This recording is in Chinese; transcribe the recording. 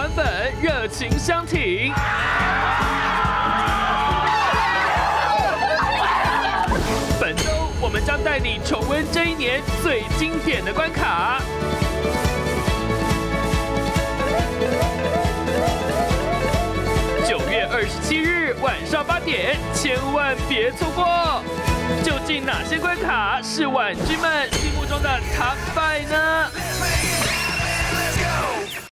玩粉热情相挺。本周我们将带你重温这一年最经典的关卡。九月二十七日晚上八点，千万别错过！究竟哪些关卡是婉君们心目中的 Top Five 呢？